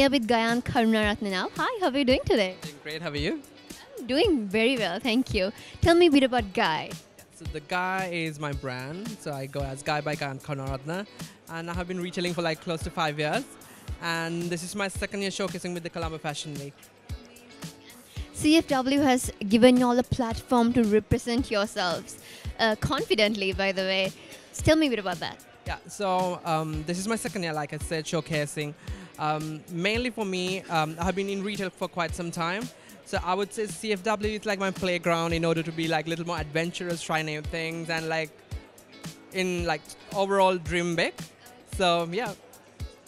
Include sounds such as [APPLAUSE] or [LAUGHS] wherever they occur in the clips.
Hi everyone, I'm here with Gayan Karunaratne now. Hi, how are you doing today? Doing great. How are you? I'm doing very well, thank you. Tell me a bit about Guy. So the Guy is my brand. So I go as Guy by Gayan Karunaratne, and I have been retailing for like close to five years. And this is my second year showcasing with the Colombo Fashion Week. CFW has given you all a platform to represent yourselves uh, confidently, by the way. So tell me a bit about that. Yeah. So um, this is my second year, like I said, showcasing. Um, mainly for me, um, I have been in retail for quite some time. So I would say CFW is like my playground in order to be like a little more adventurous, try new things, and like in like overall dream big. So yeah,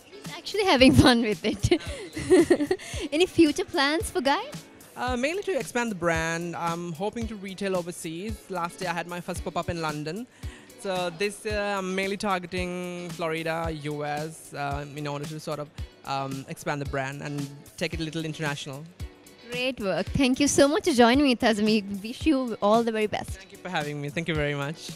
He's actually having fun with it. [LAUGHS] Any future plans for Guy? Uh, mainly to expand the brand. I'm hoping to retail overseas. Last year I had my first pop up in London. So this year I'm mainly targeting Florida, US, uh, in order to sort of um, expand the brand and take it a little international. Great work. Thank you so much for joining me, Taz. We wish you all the very best. Thank you for having me. Thank you very much.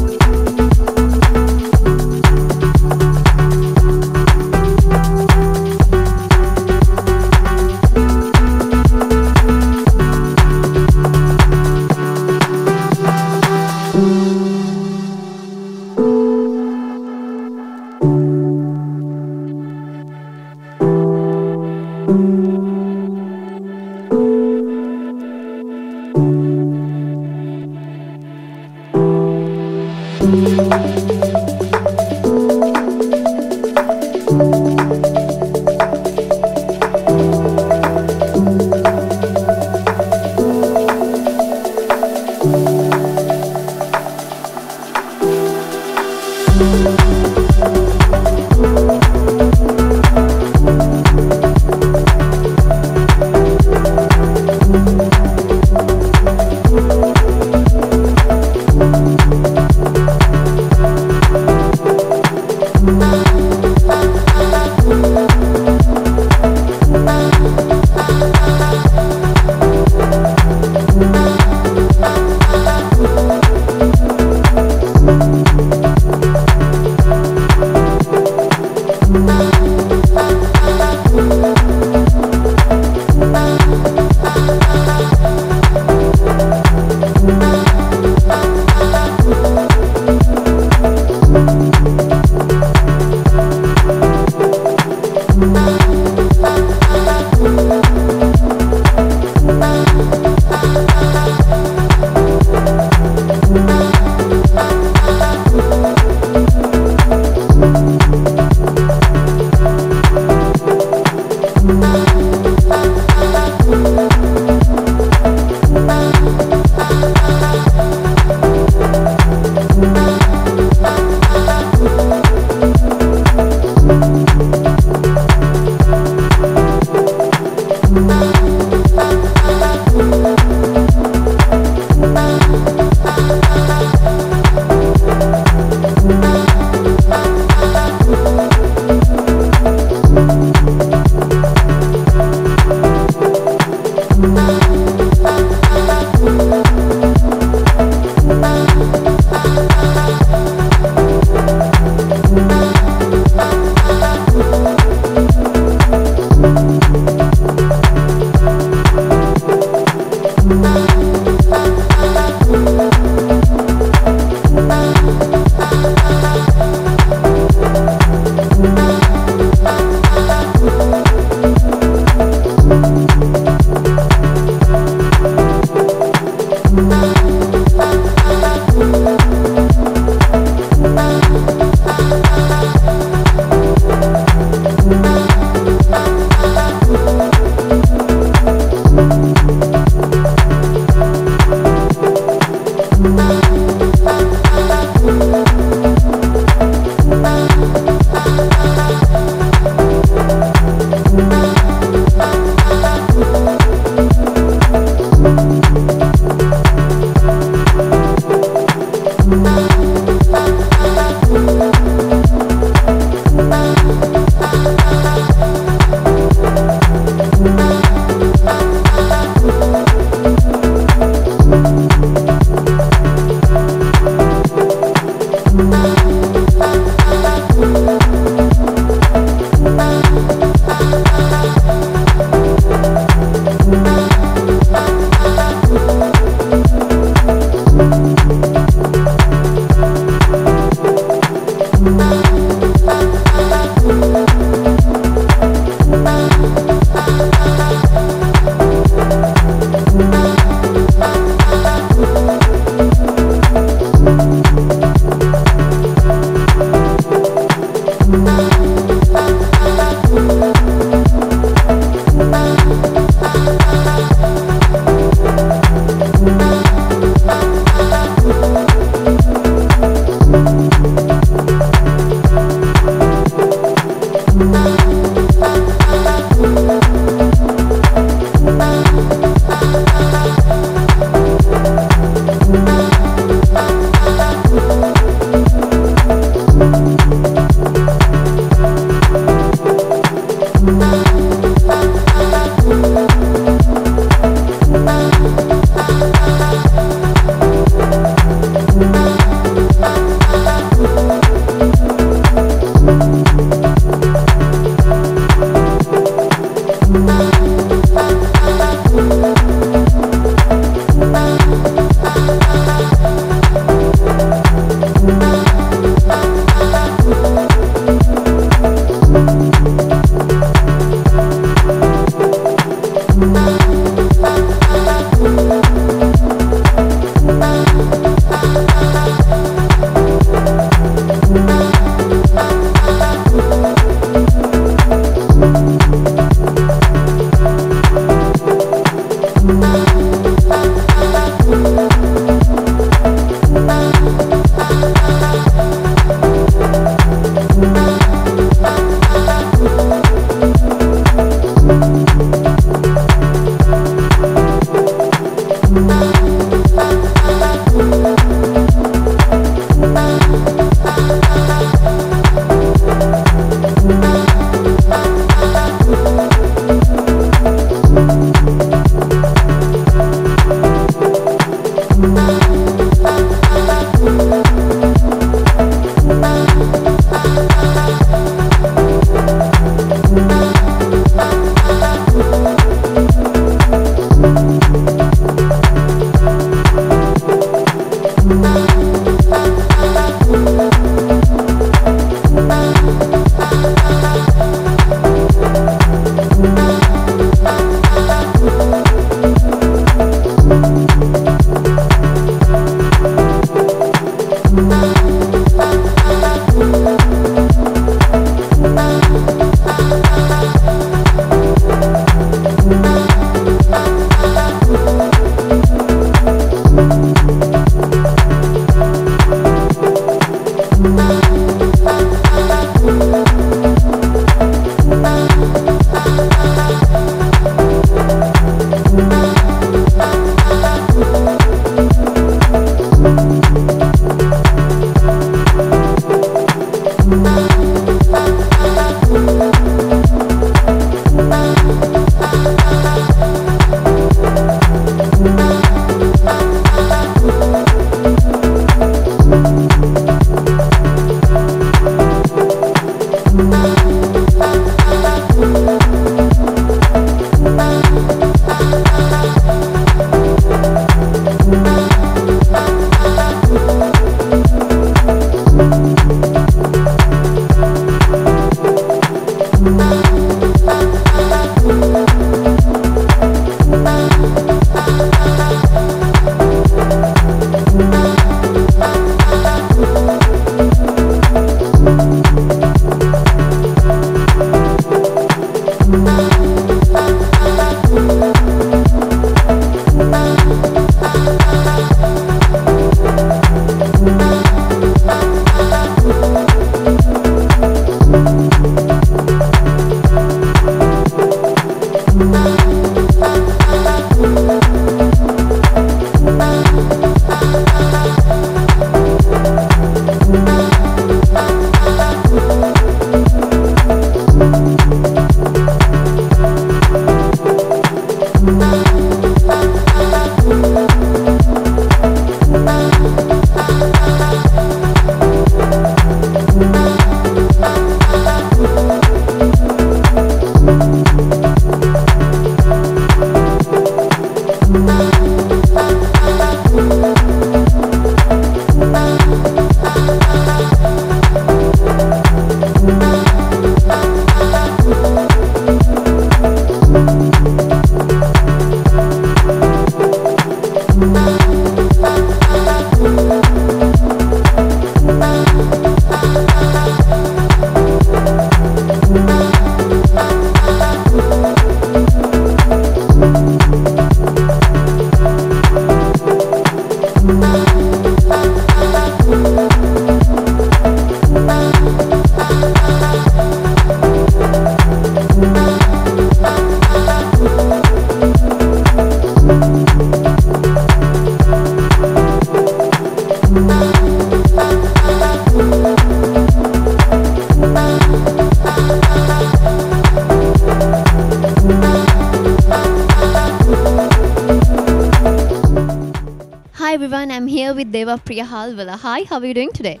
Deva Priya Halvala. Hi, how are you doing today?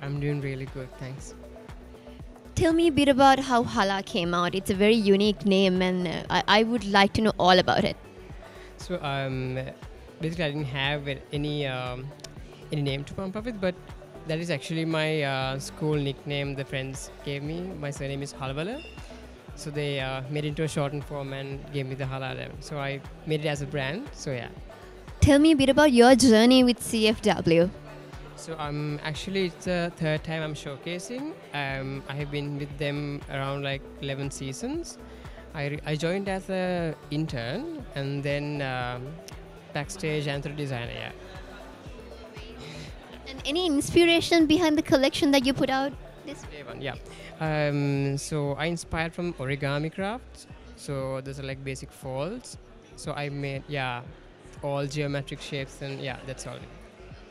I'm doing really good, thanks. Tell me a bit about how Hala came out. It's a very unique name, and uh, I, I would like to know all about it. So um, basically, I didn't have any um, any name to pump up with, but that is actually my uh, school nickname. The friends gave me. My surname is Halvala, so they uh, made it into a shortened form and gave me the Halala. So I made it as a brand. So yeah. Tell me a bit about your journey with CFW. So I'm actually it's the third time I'm showcasing. Um, I have been with them around like 11 seasons. I, re- I joined as a intern and then um, backstage anthro designer. Yeah. And any inspiration behind the collection that you put out this Day one, yeah. Um, so I inspired from origami crafts. So those are like basic folds. So I made yeah, all geometric shapes and yeah, that's all.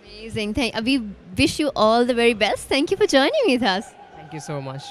Amazing. Thank, we wish you all the very best. Thank you for joining with us. Thank you so much.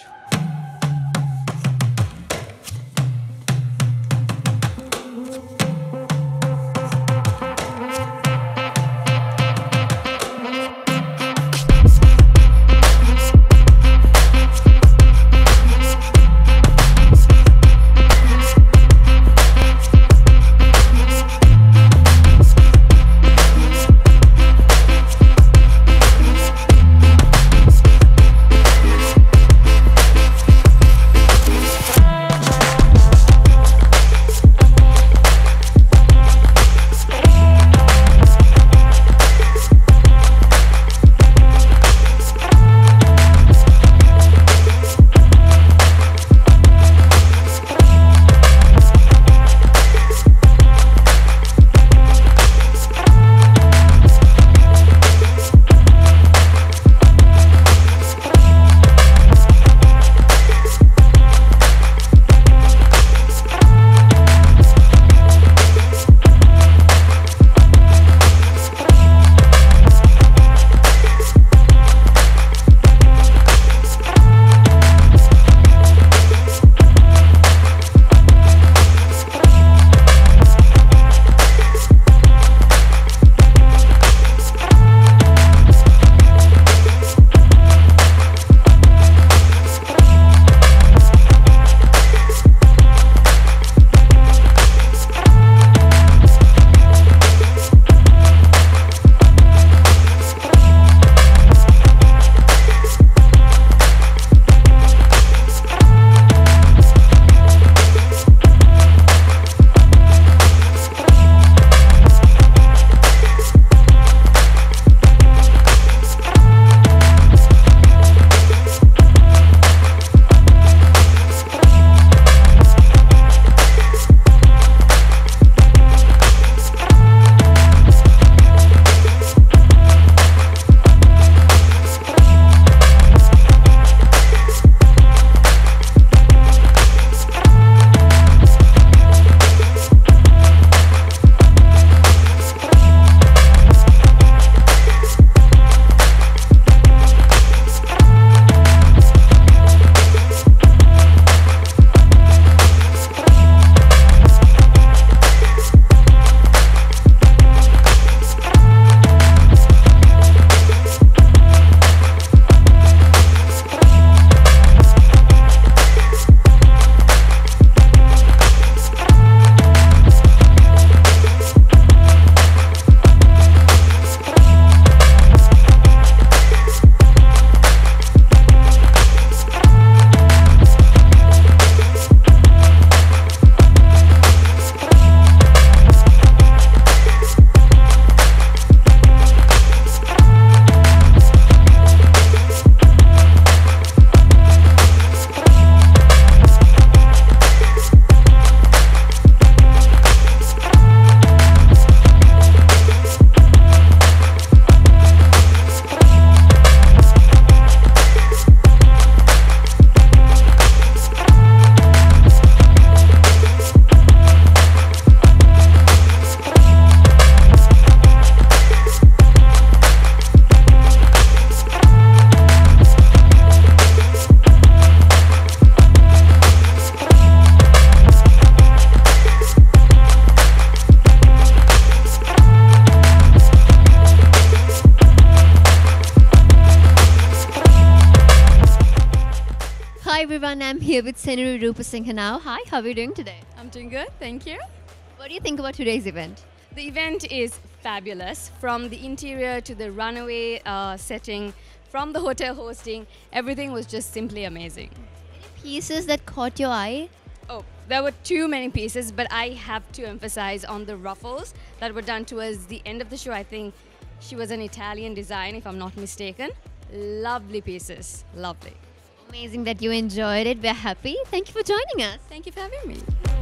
Senuru now. Hi, how are you doing today? I'm doing good, thank you. What do you think about today's event? The event is fabulous from the interior to the runaway uh, setting, from the hotel hosting, everything was just simply amazing. Pieces that caught your eye? Oh, there were too many pieces, but I have to emphasize on the ruffles that were done towards the end of the show. I think she was an Italian design, if I'm not mistaken. Lovely pieces, lovely. Amazing that you enjoyed it. We're happy. Thank you for joining us. Thank you for having me.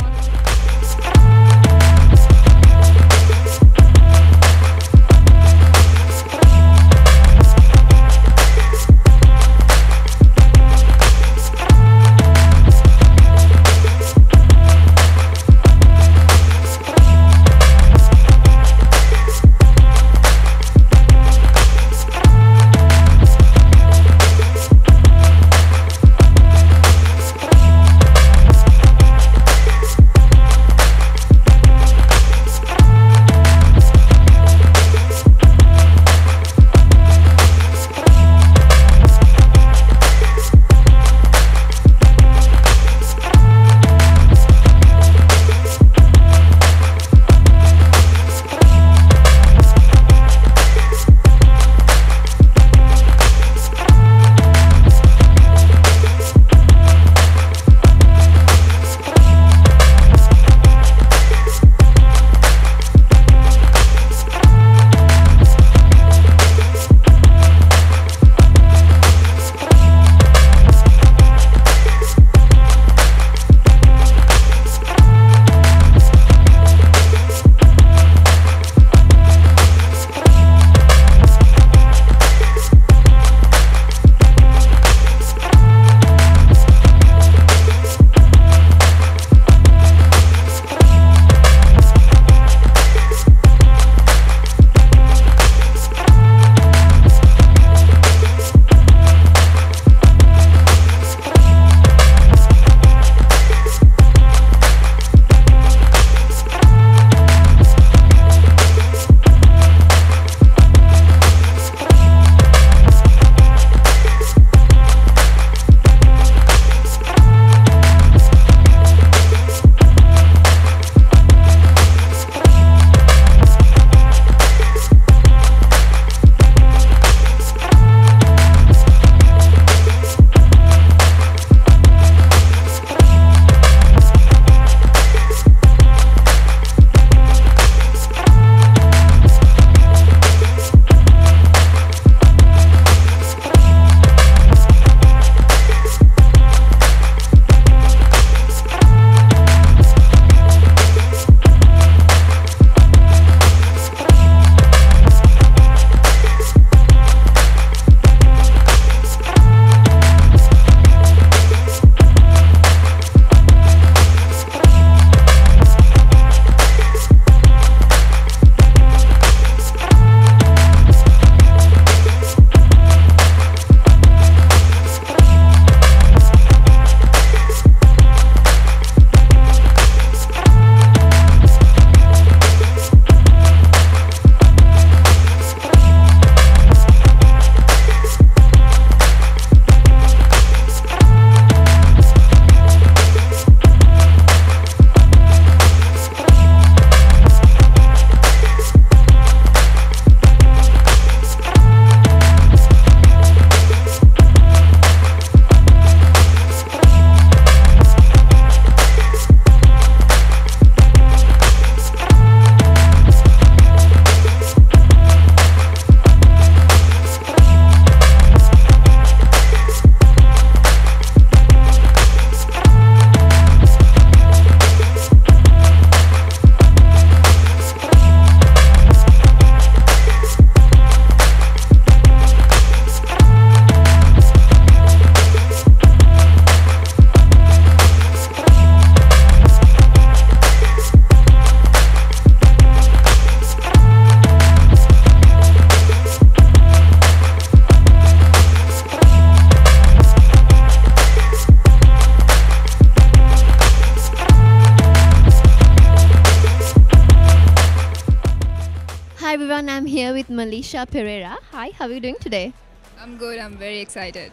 I'm here with Malisha Pereira. Hi, how are you doing today? I'm good. I'm very excited.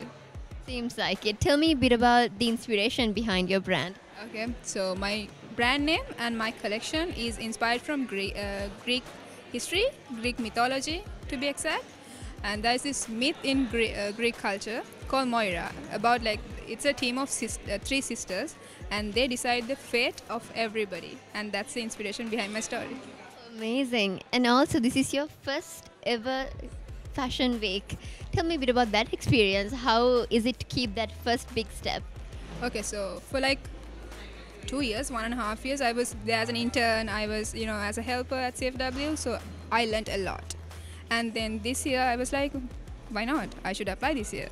Seems like it. Tell me a bit about the inspiration behind your brand. Okay, so my brand name and my collection is inspired from Greek, uh, Greek history, Greek mythology to be exact. And there's this myth in Greek, uh, Greek culture called Moira about like it's a team of sis- uh, three sisters and they decide the fate of everybody. And that's the inspiration behind my story. Amazing. And also, this is your first ever fashion week. Tell me a bit about that experience. How is it to keep that first big step? Okay, so for like two years, one and a half years, I was there as an intern. I was, you know, as a helper at CFW. So I learned a lot. And then this year, I was like, why not? I should apply this year.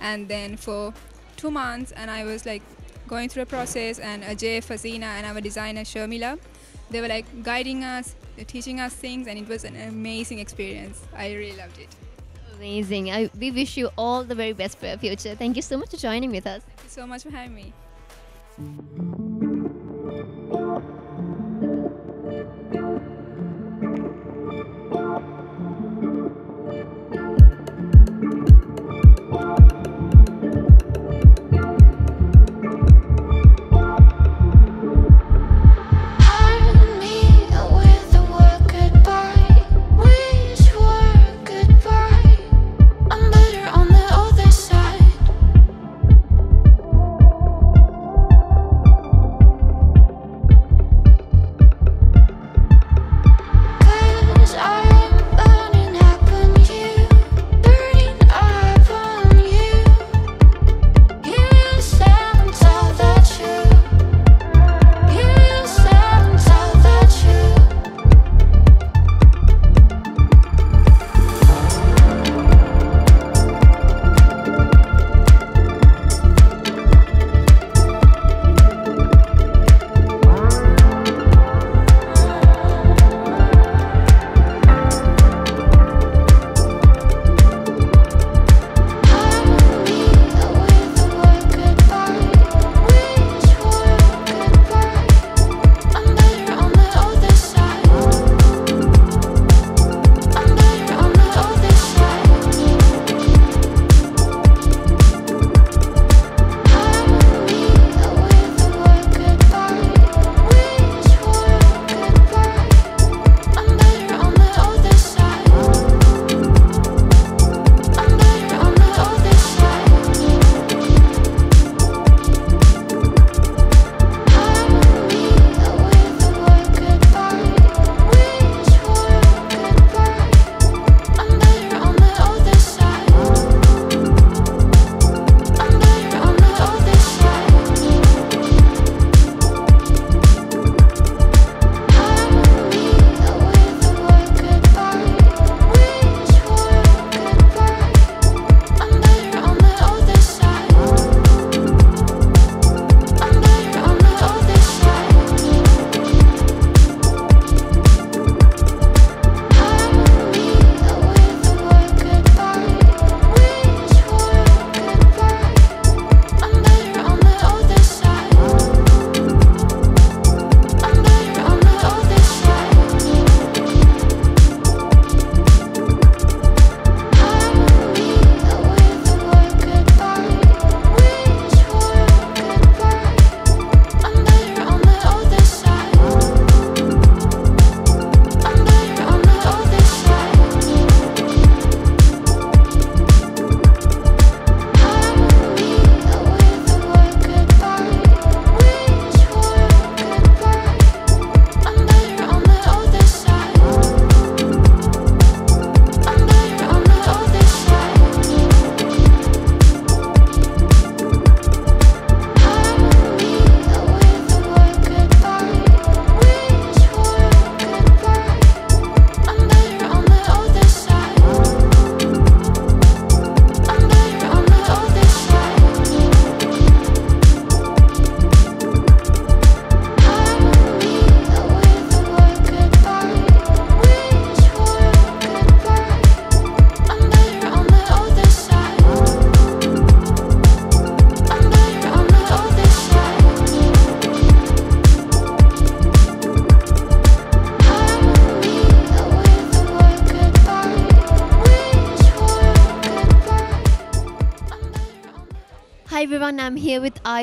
And then for two months, and I was like going through a process, and Ajai, Fazina, and our designer Sharmila, they were like guiding us, teaching us things, and it was an amazing experience. I really loved it. Amazing. I, we wish you all the very best for your future. Thank you so much for joining with us. Thank you so much for having me.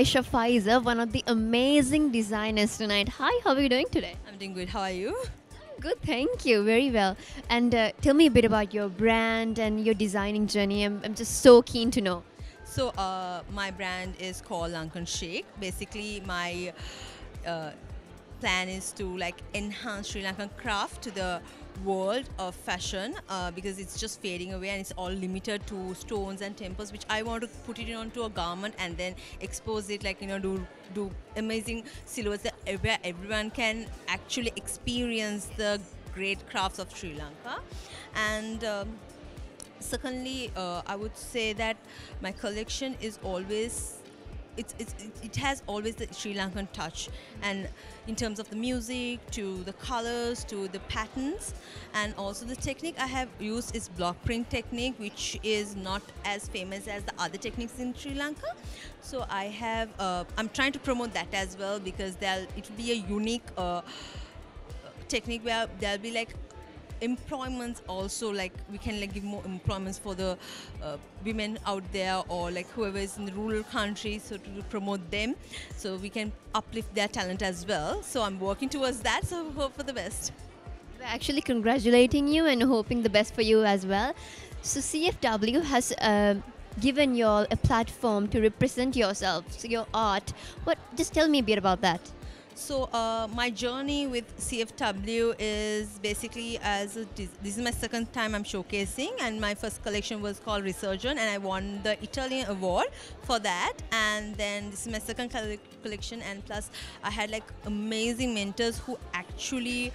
Aisha Faiza, one of the amazing designers tonight. Hi, how are you doing today? I'm doing good. How are you? Good, thank you. Very well. And uh, tell me a bit about your brand and your designing journey. I'm, I'm just so keen to know. So, uh, my brand is called Lankan Shake. Basically, my uh, plan is to like enhance Sri Lankan craft to the world of fashion uh, because it's just fading away and it's all limited to stones and temples which i want to put it onto a garment and then expose it like you know do do amazing silhouettes where everyone can actually experience the great crafts of sri lanka. And um, secondly uh, i would say that my collection is always it's, it's, it- has always the Sri Lankan touch, and in terms of the music, to the colors, to the patterns, and also the technique I have used is block print technique, which is not as famous as the other techniques in Sri Lanka. So I have, uh, I'm trying to promote that as well because it will be a unique uh, technique where there'll be like employments also like we can like give more employments for the uh, women out there or like whoever is in the rural countries so to promote them so we can uplift their talent as well so i'm working towards that so hope for the best We're actually congratulating you and hoping the best for you as well. So CFW has uh, given you all a platform to represent yourselves, your art. What? Just tell me a bit about that. So uh, my journey with CFW is basically as a this is my second time I'm showcasing, and my first collection was called Resurgent, and I won the Italian award for that. And then this is my second collection, and plus I had like amazing mentors who actually.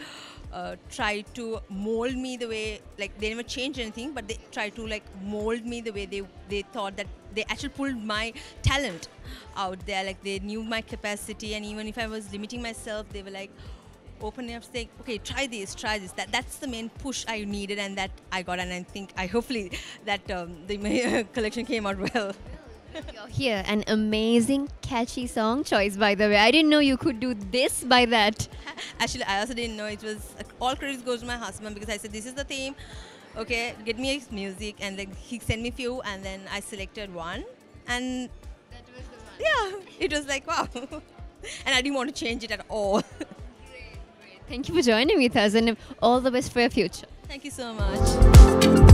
Uh, tried to mold me the way like they never changed anything but they try to like mold me the way they they thought that they actually pulled my talent out there. Like they knew my capacity and even if i was limiting myself they were like opening up saying okay try this try this. That that's the main push i needed and that i got and i think i hopefully that um, the [LAUGHS] collection came out well You're here, an amazing, catchy song choice, by the way. I didn't know you could do this by that. [LAUGHS] actually i also didn't know it was all credits goes to my husband because i said this is the theme. Okay get me his music. And like he sent me few and then i selected one and yeah [LAUGHS] it was like wow. [LAUGHS] And i didn't want to change it at all. Thank you for joining with us, and all the best for your future. thank you so much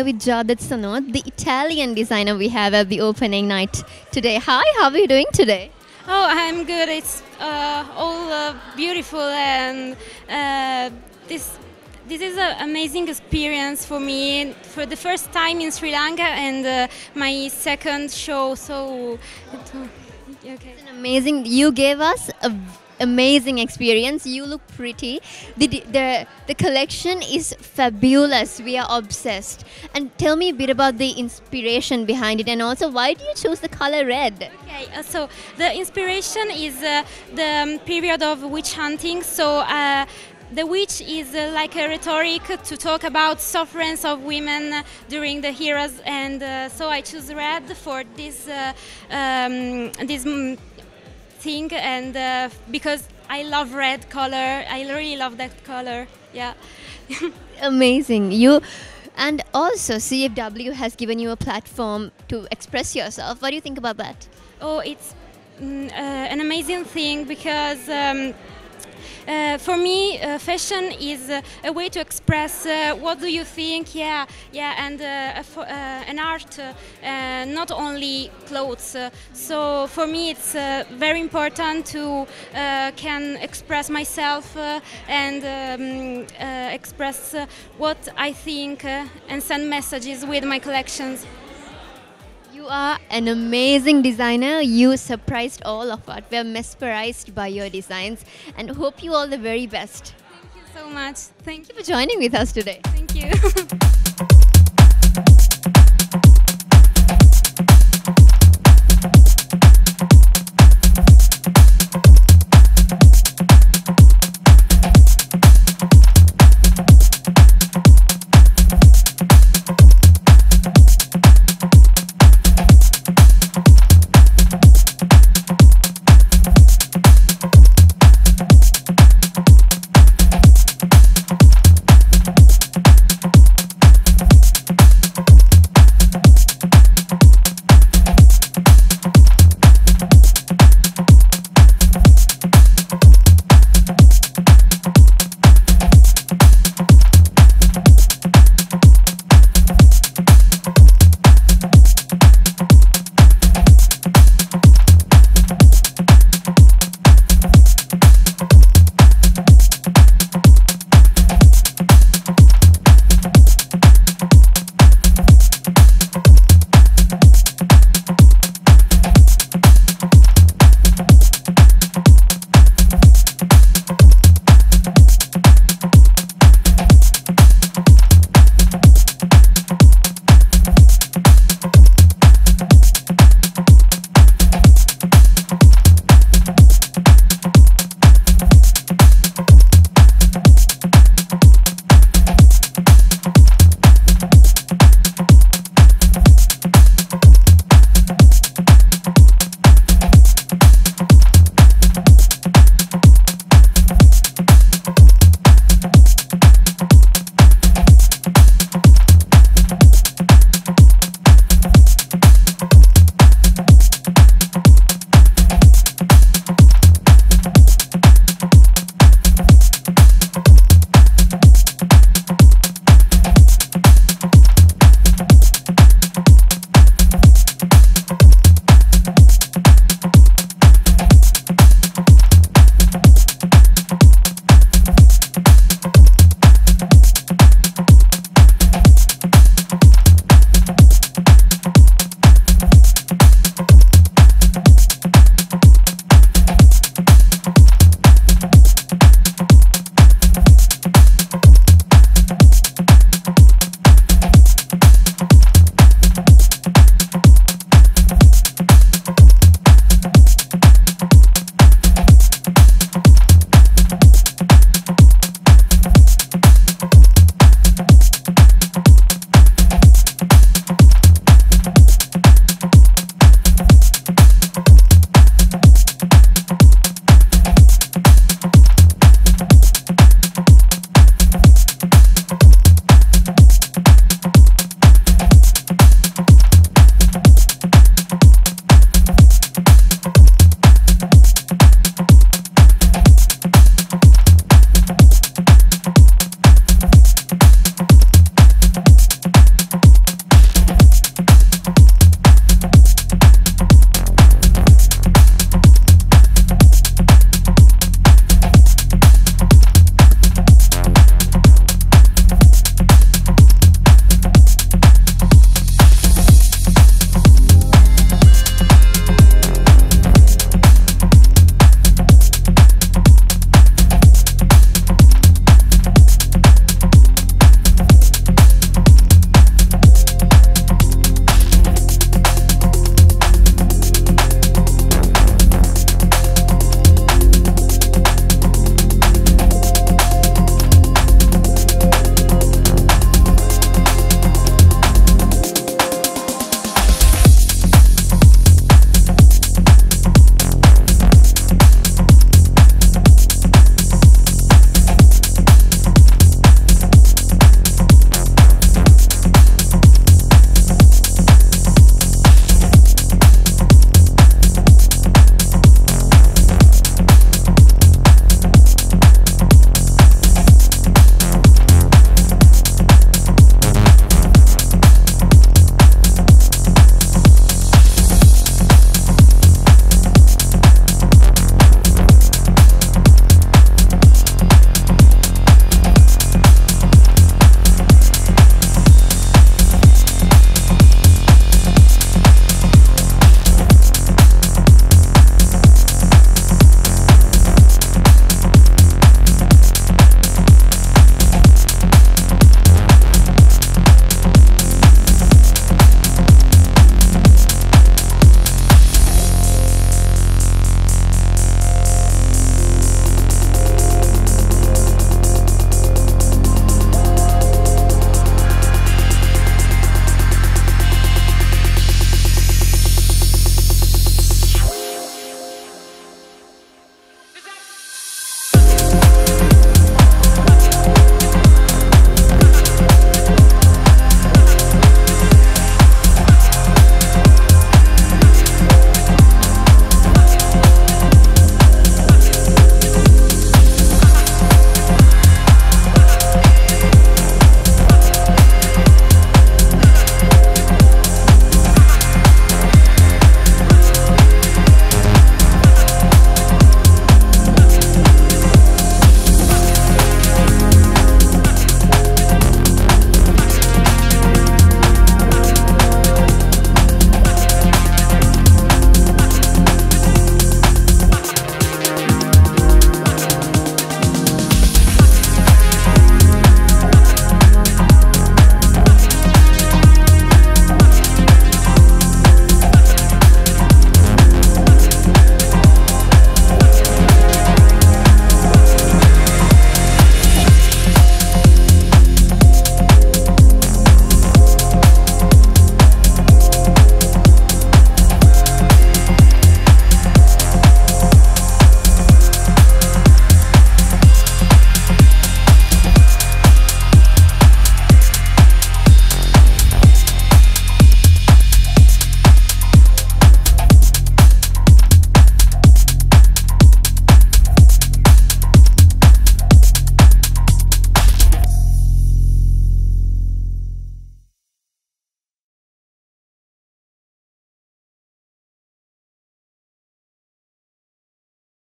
here with Jadit Sanot, the Italian designer we have at the opening night today. Hi, how are you doing today? Oh, I'm good. It's uh, all uh, beautiful, and uh, this this is an amazing experience for me for the first time in Sri Lanka and uh, my second show. So, uh, okay. It's an amazing. You gave us a amazing experience. You look pretty. The the the collection is fabulous. We are obsessed. And tell me a bit about the inspiration behind it, and also why do you choose the color red? Okay, uh, so the inspiration is uh, the um, period of witch hunting. So uh, the witch is uh, like a rhetoric to talk about sufferance of women during the eras, and uh, so I choose red for this uh, um, this mm, thing, and uh, because I love red color, I really love that color. Yeah. [LAUGHS] Amazing. You. And also, CFW has given you a platform to express yourself. What do you think about that? Oh, it's mm, uh, an amazing thing because um, for me, uh, fashion is uh, a way to express uh, what do you think, yeah, yeah, and uh, uh, an art, uh, uh, not only clothes. Uh, so for me, it's uh, very important to uh, can express myself uh, and um, uh, express uh, what I think uh, and send messages with my collections. You are an amazing designer. You surprised all of us. We're mesmerized by your designs and hope you all the very best. Thank you so much. Thank you. For joining with us today. Thank you. [LAUGHS]